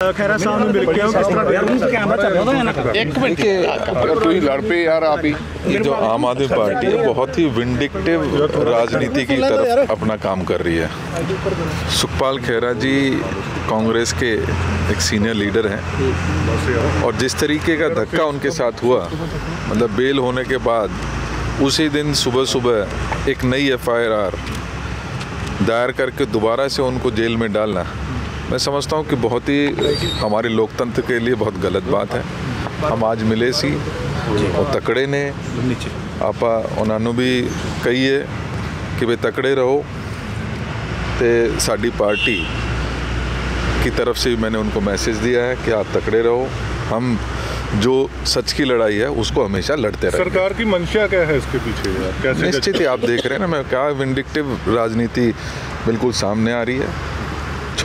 ਖੈਰਾ ਸਾਹਿਬ ਨੂੰ ਮਿਲ ਕੇ ਆਓ ਕਿਸ ਤਰ੍ਹਾਂ एक मिनट के तू ही लड़ पे यार आप ही ये जो आम आदमी पार्टी है बहुत ही विंडिक्टिव राजनीति की तरफ अपना काम कर रही है सुखपाल खेरा जी कांग्रेस के एक सीनियर लीडर हैं और जिस तरीके का धक्का उनके साथ हुआ मतलब बेल होने के बाद उसी दिन सुबह सुबह एक नई एफआईआर दायर करके दोबारा से उनको जेल में डालना मैं समझता हूँ कि बहुत ही हमारे लोकतंत्र के लिए बहुत गलत बात है। हम आज मिले सी और तकड़े ने आपा उन्होंने भी कही कि भाई तकड़े रहो तो साड़ी पार्टी की तरफ़ से मैंने उनको मैसेज दिया है कि आप तकड़े रहो। हम जो सच की लड़ाई है उसको हमेशा लड़ते रहे सरकार की मंशा क्या है इसके पीछे? यार कैसे निश्चित ही आप देख रहे हैं ना मैं क्या विंडिक्टिव राजनीति बिल्कुल सामने आ रही है।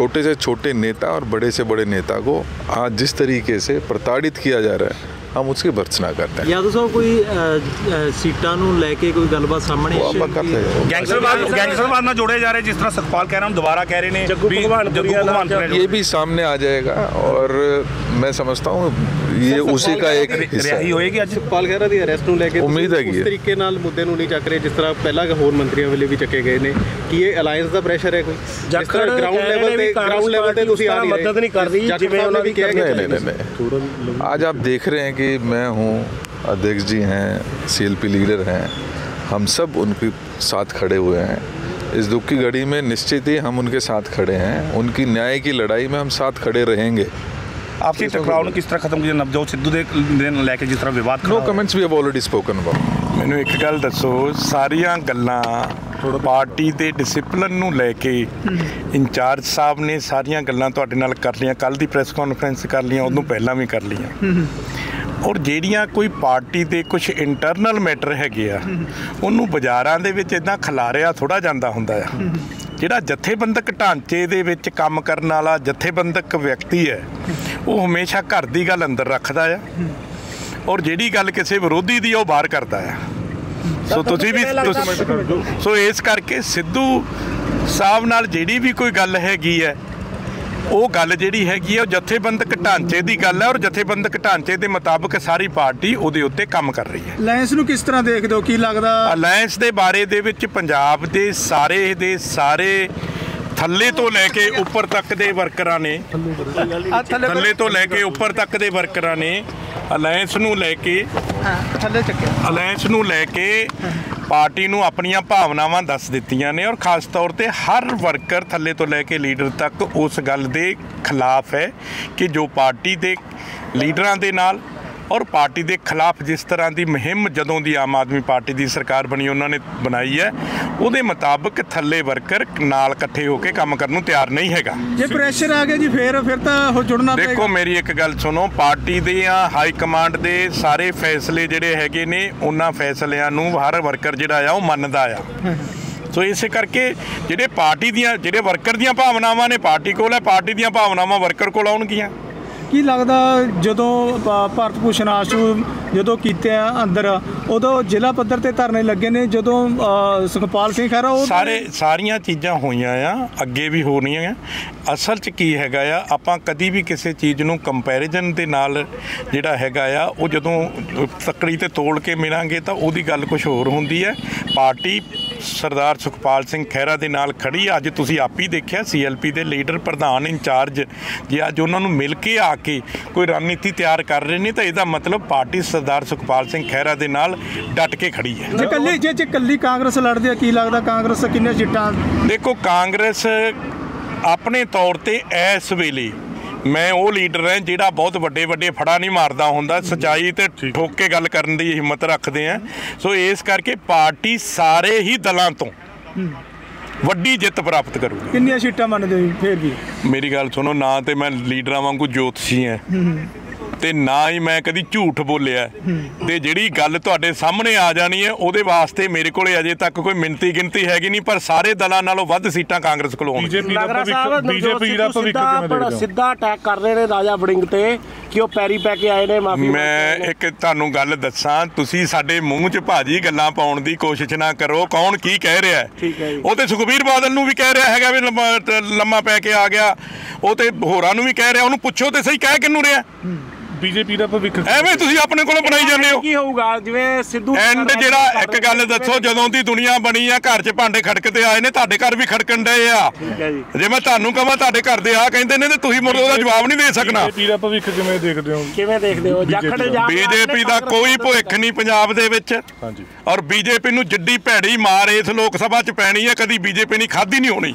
छोटे से छोटे नेता और बड़े से बड़े नेता को आज जिस तरीके से प्रताड़ित किया जा रहा है हम उसकी भर्त्सना करते हैं ਯਾਦਵ ਸਾਹਿਬ ਕੋਈ ਅ, ਅ, ਸੀਟਾਂ ਨੂੰ ਲੈ ਕੇ ਕੋਈ ਗੱਲਬਾਤ ਸਾਹਮਣੇ वो आप कर रहे हो ਗੈਂਗਸਟਰਵਾਦ ਗੈਂਗਸਟਰਵਾਦ ਨਾਲ ਜੋੜੇ ਜਾ ਰਹੇ ਜਿਸ ਤਰ੍ਹਾਂ ਸੁਖਪਾਲ ਕਹਿ ਰਹੇ ਦੁਬਾਰਾ ਕਹਿ ਰਹੇ ਨੇ ਜੱਗੂ ਵੀ ਭਗਵਾਨਪੁਰੀਆ ਜੱਗੂ ਦਾ ਭਗਵਾਨਪੁਰੀਆ ये भी सामने आ जाएगा और मैं समझता हूँ ये उसी का एक हिस्सा ਰਿਹਾਈ है ਹੋਏਗੀ ਅੱਜ ਸੁਖਪਾਲ ਖਹਿਰਾ ਦੀ ਅਰੈਸਟ ਨੂੰ ਲੈ ਕੇ ਤੁਸੀਂ ਉਮੀਦ ਹੈਗੀ ਉਸ ਹੈ। ਤਰੀਕੇ ਨਾਲ ਮੁੱਦੇ ਨੂੰ ਨਹੀਂ ਚੱਕ ਰਹੇ ਜਿਸ ਤਰ੍ਹਾਂ ਪਹਿਲਾਂ ਹੋਰ ਮੰਤਰੀਆਂ ਵੇਲੇ ਵੀ ਚੱਕੇ ਗਏ ਨੇ ਕੀ ਇਹ ਅਲਾਈਅੰਸ ਦਾ ਪ੍ਰੈਸ਼ਰ ਹੈ ਕੋਈ ਜਿਸ ਤਰ੍ਹਾਂ ਗਰਾਊਂਡ ਲੈਵਲ ਤੇ ਗਰਾਊਂਡ ਲੈਵਲ ਤੇ ਤੁਸੀਂ ਆ ਨਹੀਂ ਰਹੇ ਮਦਦ ਨਹੀਂ ਕਰ ਰਹੀ, ਜਾਖੜ ਜਿਵੇਂ ਸਾਹਿਬ ਨੇ ਉਹਨਾਂ ਵੀ ਕਿਹਾ नहीं ਕਿ नहीं नहीं नहीं आज आप देख रहे हैं कि मैं हूँ अध्यक्ष जी हैं सीएलपी लीडर हैं हम सब उनके साथ खड़े हुए हैं इस दुख की घड़ी में निश्चित ही हम उनके साथ खड़े हैं उनकी न्याय की लड़ाई में हम साथ खड़े रहेंगे ਆਪਸੀ ਟਕਰਾਅ ਨੂੰ ਕਿਸ ਤਰ੍ਹਾਂ ਖਤਮ ਕੀਤਾ ਨਵਜੋਤ ਸਿੱਧੂ ਦੇ ਦੇ ਨਾਲ ਲੈ ਕੇ ਜਿਸ ਤਰ੍ਹਾਂ ਵਿਵਾਦ no comments we have already spoken about ਮੈਨੂੰ ਇੱਕ ਗੱਲ ਦੱਸੋ ਸਾਰੀਆਂ ਗੱਲਾਂ ਪਾਰਟੀ ਦੇ ਡਿਸਪਲਿਨ ਨੂੰ ਲੈ ਕੇ ਇੰਚਾਰਜ ਸਾਹਿਬ ਨੇ ਸਾਰੀਆਂ ਗੱਲਾਂ ਤੁਹਾਡੇ ਨਾਲ ਕਰ ਲਈਆਂ ਕੱਲ ਦੀ ਪ੍ਰੈਸ ਕਾਨਫਰੰਸ ਕਰ ਲਈਆਂ ਉਦੋਂ ਪਹਿਲਾਂ ਵੀ ਕਰ ਲਈਆਂ ਔਰ ਜਿਹੜੀਆਂ ਕੋਈ ਪਾਰਟੀ ਦੇ ਕੁਝ ਇੰਟਰਨਲ ਮੈਟਰ ਹੈਗੇ ਆ ਉਹਨੂੰ ਬਾਜ਼ਾਰਾਂ ਦੇ ਵਿੱਚ ਇਦਾਂ ਖਿਲਾਰਿਆ ਥੋੜਾ ਜਾਂਦਾ ਹੁੰਦਾ ਆ। ਜਿਹੜਾ ਜਥੇਬੰਦਕ ਢਾਂਚੇ ਦੇ ਵਿੱਚ ਕੰਮ ਕਰਨ ਵਾਲਾ ਜਥੇਬੰਦਕ ਵਿਅਕਤੀ ਹੈ ਉਹ ਹਮੇਸ਼ਾ ਘਰ ਦੀ ਗੱਲ ਅੰਦਰ ਰੱਖਦਾ ਆ ਔਰ ਜਿਹੜੀ ਗੱਲ ਕਿਸੇ ਵਿਰੋਧੀ ਦੀ ਉਹ ਬਾਹਰ ਕਰਦਾ ਆ। ਸੋ ਤੁਸੀਂ ਵੀ ਸੋ ਇਸ ਕਰਕੇ ਸਿੱਧੂ ਸਾਹਿਬ ਨਾਲ ਜਿਹੜੀ ਵੀ ਕੋਈ ਗੱਲ ਹੈਗੀ ਹੈ ਉਹ ਗੱਲ ਜਿਹੜੀ ਹੈਗੀ ਹੈ ਉਹ ਜਥੇਬੰਦਕ ਢਾਂਚੇ ਦੀ ਗੱਲ ਹੈ ਔਰ ਜਥੇਬੰਦਕ ਢਾਂਚੇ ਦੇ ਮੁਤਾਬਕ ਸਾਰੀ ਪਾਰਟੀ ਉਹਦੇ ਉੱਤੇ ਕੰਮ ਕਰ ਰਹੀ ਹੈ। ਲਾਇੰਸ ਨੂੰ ਕਿਸ ਤਰ੍ਹਾਂ ਦੇਖਦੇ ਹੋ? ਕੀ ਲੱਗਦਾ? ਅਲਾਈਅੰਸ ਦੇ ਬਾਰੇ ਦੇ ਵਿੱਚ ਪੰਜਾਬ ਦੇ ਸਾਰੇ ਦੇ ਸਾਰੇ ਥੱਲੇ ਤੋਂ ਲੈ ਕੇ ਉੱਪਰ ਤੱਕ ਦੇ ਵਰਕਰਾਂ ਨੇ ਥੱਲੇ ਤੋਂ ਲੈ ਕੇ ਉੱਪਰ ਤੱਕ ਦੇ ਵਰਕਰਾਂ ਨੇ ਅਲਾਈਅੰਸ ਨੂੰ ਲੈ ਕੇ ਥੱਲੇ ਚੱਕਿਆ। ਅਲਾਈਅੰਸ ਨੂੰ ਲੈ ਕੇ ਪਾਰਟੀ ਨੂੰ ਆਪਣੀਆਂ ਭਾਵਨਾਵਾਂ ਦੱਸ ਦਿੱਤੀਆਂ ਨੇ ਔਰ ਖਾਸ ਤੌਰ ਤੇ ਹਰ ਵਰਕਰ ਥੱਲੇ ਤੋਂ ਲੈ ਕੇ ਲੀਡਰ ਤੱਕ ਉਸ ਗੱਲ ਦੇ ਖਿਲਾਫ ਹੈ ਕਿ ਜੋ ਪਾਰਟੀ ਦੇ ਲੀਡਰਾਂ ਦੇ ਨਾਲ ਔਰ ਪਾਰਟੀ ਦੇ ਖਿਲਾਫ ਜਿਸ ਤਰ੍ਹਾਂ ਦੀ ਮੁਹਿੰਮ ਜਦੋਂ ਦੀ ਆਮ ਆਦਮੀ ਪਾਰਟੀ ਦੀ ਸਰਕਾਰ ਬਣੀ ਉਹਨਾਂ ਨੇ ਬਣਾਈ ਹੈ ਉਹਦੇ ਮੁਤਾਬਕ ਥੱਲੇ ਵਰਕਰ ਨਾਲ ਇਕੱਠੇ ਹੋ ਕੇ ਕੰਮ ਕਰਨ ਨੂੰ ਤਿਆਰ ਨਹੀਂ ਹੈਗਾ। ਜੇ ਪ੍ਰੈਸ਼ਰ ਆ ਗਿਆ ਜੀ ਫੇਰ ਫਿਰ ਤਾਂ ਉਹ ਜੁੜਨਾ ਦੇਖੋ ਪਏਗਾ ਮੇਰੀ ਇੱਕ ਗੱਲ ਸੁਣੋ ਪਾਰਟੀ ਦੇ ਆ ਹਾਈ ਕਮਾਂਡ ਦੇ ਸਾਰੇ ਫੈਸਲੇ ਜਿਹੜੇ ਹੈਗੇ ਨੇ ਉਹਨਾਂ ਫੈਸਲਿਆਂ ਨੂੰ ਹਰ ਵਰਕਰ ਜਿਹੜਾ ਆ ਉਹ ਮੰਨਦਾ ਆ। ਸੋ ਇਸੇ ਕਰਕੇ ਜਿਹੜੇ ਪਾਰਟੀ ਦੀਆਂ ਜਿਹੜੇ ਵਰਕਰ ਦੀਆਂ ਭਾਵਨਾਵਾਂ ਨੇ ਪਾਰਟੀ ਕੋਲ ਹੈ ਪਾਰਟੀ ਦੀਆਂ ਭਾਵਨਾਵਾਂ ਵਰਕਰ ਕੋਲ ਆਉਣਗੀਆਂ। ਕੀ ਲੱਗਦਾ ਜਦੋਂ ਭਾਰਤ ਭੂਸ਼ਣ ਆਸ਼ੂ ਜਦੋਂ ਕੀਤੇ ਆ ਅੰਦਰ, ਉਦੋਂ ਜ਼ਿਲ੍ਹਾ ਪੱਧਰ ਤੇ ਧਰਨੇ ਲੱਗੇ ਨੇ, ਜਦੋਂ ਸੁਖਪਾਲ ਸਿੰਘ ਖਹਿਰਾ, ਉਹ ਸਾਰੇ, ਸਾਰੀਆਂ ਚੀਜ਼ਾਂ ਹੋਈਆਂ ਆ, ਅੱਗੇ ਵੀ ਹੋ ਰਹੀਆਂ ਆ। ਅਸਲ 'ਚ ਕੀ ਹੈਗਾ ਆ, ਆਪਾਂ ਕਦੀ ਵੀ ਕਿਸੇ ਚੀਜ਼ ਨੂੰ ਕੰਪੈਰੀਜ਼ਨ ਦੇ ਨਾਲ ਜਿਹੜਾ ਹੈਗਾ ਆ, ਉਹ ਜਦੋਂ ਤੱਕੜੀ ਤੇ ਤੋਲ ਕੇ ਮਿਲਾਂਗੇ ਤਾਂ ਉਹਦੀ ਗੱਲ ਕੁਝ ਹੋਰ ਹੁੰਦੀ ਹੈ ਪਾਰਟੀ ਸਰਦਾਰ ਸੁਖਪਾਲ ਸਿੰਘ ਖਹਿਰਾ ਦੇ ਨਾਲ ਖੜੀ। ਅੱਜ ਤੁਸੀਂ ਆਪ ਹੀ ਦੇਖਿਆ ਸੀਐਲਪੀ ਦੇ ਲੀਡਰ ਪ੍ਰਧਾਨ ਇੰਚਾਰਜ ਜੇ ਅੱਜ ਉਹਨਾਂ ਨੂੰ ਮਿਲ ਕੇ ਆ ਕੇ ਕੋਈ ਰਣਨੀਤੀ ਤਿਆਰ ਕਰ ਰਹੇ ਨੇ ਤਾਂ ਇਹਦਾ ਮਤਲਬ ਪਾਰਟੀ ਸਰਦਾਰ ਸੁਖਪਾਲ ਸਿੰਘ ਖਹਿਰਾ ਦੇ ਨਾਲ ਡਟ ਕੇ ਖੜੀ ਹੈ ਜੇ ਕੱਲੀ ਜੇ ਜੇ ਕੱਲੀ ਕਾਂਗਰਸ ਲੜਦੀ ਆ ਕੀ ਲੱਗਦਾ ਕਾਂਗਰਸ ਕਿੰਨੇ ਸੀਟਾਂ ਦੇਖੋ ਕਾਂਗਰਸ ਆਪਣੇ ਤੌਰ ਤੇ ਇਸ ਵੇਲੇ ਮੈਂ ਉਹ ਲੀਡਰ ਹਾਂ ਜਿਹੜਾ ਬਹੁਤ ਵੱਡੇ ਵੱਡੇ ਫੜਾ ਨਹੀਂ ਮਾਰਦਾ ਹੁੰਦਾ। ਸਚਾਈ ਤੇ ਠੋਕ ਕੇ ਗੱਲ ਕਰਨ ਦੀ ਹਿੰਮਤ ਰੱਖਦੇ ਆ ਸੋ ਇਸ ਕਰਕੇ ਪਾਰਟੀ ਸਾਰੇ ਹੀ ਦਲਾਂ ਤੋਂ ਵੱਡੀ ਜਿੱਤ ਪ੍ਰਾਪਤ ਕਰੂਗੀ। ਕਿੰਨੀਆਂ ਸੀਟਾਂ ਮੰਨਦੇ ਹੋ ਫੇਰ ਵੀ? ਮੇਰੀ ਗੱਲ ਸੁਣੋ ਨਾ ਤੇ ਮੈਂ ਲੀਡਰਾਂ ਵਾਂਗੂ ਜੋਤਸ਼ੀ ਐ ਤੇ ਨਾ ਹੀ ਮੈਂ ਕਦੀ ਝੂਠ ਬੋਲਿਆ। ਤੇ ਜਿਹੜੀ ਗੱਲ ਤੁਹਾਡੇ ਸਾਹਮਣੇ ਆ ਜਾਣੀ ਹੈ ਉਹਦੇ ਵਾਸਤੇ ਮੇਰੇ ਕੋਲੇ ਅਜੇ ਤੱਕ ਕੋਈ ਮਿੰਤੀ ਗਿਣਤੀ ਹੈਗੀ ਨਹੀਂ ਪਰ ਸਾਰੇ ਦਲਾਂ ਨਾਲੋਂ ਵੱਧ ਸੀਟਾਂ ਕਾਂਗਰਸ ਕੋਲ ਹੋਣਗੀਆਂ। ਬੀਜੇਪੀ ਦਾ ਭਵਿੱਖ ਸਾਹਿਬ ਬੀਜੇਪੀ ਦਾ ਭਵਿੱਖ ਸਿੱਧਾ ਕਿਵੇਂ ਦੇਖਦੇ ਹੋ? ਸਿੱਧਾ ਅਟੈਕ ਕਰ ਰਹੇ ਨੇ ਰਾਜਾ ਵੜਿੰਗ ਤੇ ਕਿ ਉਹ ਪੈਰੀ ਪੈ ਕੇ ਆਏ ਨੇ ਮਾਫੀ ਮੈਂ ਇੱਕ ਤੁਹਾਨੂੰ ਗੱਲ ਦੱਸਾਂ ਤੁਸੀਂ ਸਾਡੇ ਮੂੰਹ 'ਚ ਭਾਜੀ ਗੱਲਾਂ ਪਾਉਣ ਦੀ ਕੋਸ਼ਿਸ਼ ਨਾ ਕਰੋ ਕੌਣ ਕੀ ਕਹਿ ਰਿਹਾ ਹੈ। ਠੀਕ ਹੈ ਜੀ। ਉਹ ਤੇ ਸੁਖਬੀਰ ਬਾਦਲ ਨੂੰ ਵੀ ਕਹਿ ਰਿਹਾ ਹੈਗਾ ਵੀ ਲੰਮਾ ਪੈ ਕੇ ਆ ਗਿਆ ਉਹ ਤੇ ਹੋਰਾਂ ਨੂੰ ਵੀ ਕਹਿ ਰਿਹਾ ਉਹਨੂੰ ਪੁੱਛੋ ਤੇ ਸਹੀ ਕਹਿ ਕਿਹਨੂੰ ਰਿਹਾ? ਬੀਜੇਪੀ ਦਾ ਭਵਿੱਖ ਐਵੇਂ ਤੁਸੀਂ ਆਪਣੇ ਕੋਲੋਂ ਬਣਾਈ ਜਾਂਦੇ ਹੋ। ਕੀ ਹੋਊਗਾ? ਜਿਵੇਂ ਸਿੱਧੂ ਐਂਡ ਜਿਹੜਾ ਇੱਕ ਗੱਲ ਦੱਸੋ ਜਦੋਂ ਦੀ ਦੁਨੀਆ ਬਣੀ ਆ ਘਰ 'ਚ ਭਾਂਡੇ ਖੜਕਦੇ ਆਏ ਨੇ ਤੁਹਾਡੇ ਘਰ ਵੀ ਖੜਕਣ ਡਏ ਆ। ਠੀਕ ਹੈ ਜੀ। ਜੇ ਮੈਂ ਤੁਹਾਨੂੰ ਕਹਾਂ ਤੁਹਾਡੇ ਘਰ ਦੇ ਆ ਕਹਿੰਦੇ ਨੇ ਤੇ ਤੁਸੀਂ ਮੁਰ ਉਹਦਾ ਜਵਾਬ ਨਹੀਂ ਦੇ ਸਕਣਾ। ਬੀਜੇਪੀ ਦਾ ਭਵਿੱਖ ਕਿਵੇਂ ਦੇਖਦੇ ਹੋ? ਕਿਵੇਂ ਦੇਖਦੇ ਹੋ? ਜਾਖੜ ਇਲਜ਼ਾਮ ਬੀਜੇਪੀ ਦਾ ਕੋਈ ਭੁੱਖ ਨਹੀਂ ਪੰਜਾਬ ਦੇ ਵਿੱਚ। ਹਾਂਜੀ। ਔਰ ਬੀਜੇਪੀ ਨੂੰ ਜਿੱਡੀ ਭੈੜੀ ਮਾਰ ਇਸ ਲੋਕ ਸਭਾ 'ਚ ਪੈਣੀ ਹੈ ਕਦੀ ਬੀਜੇਪੀ ਨਹੀਂ ਖਾਧੀ ਨਹੀਂ ਹੋਣੀ।